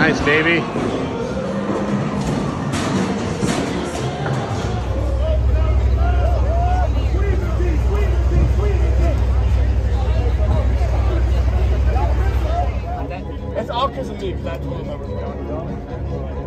Nice, baby. It's all because of me, because I told him I was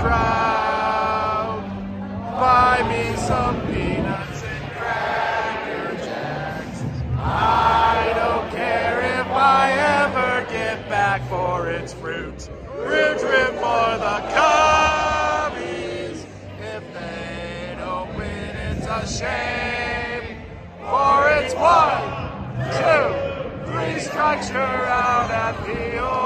crowd. Buy me some peanuts its fruit. Root root for the Cubbies. If they don't win, it's a shame. For it's one, two, three strikes you're out at the old.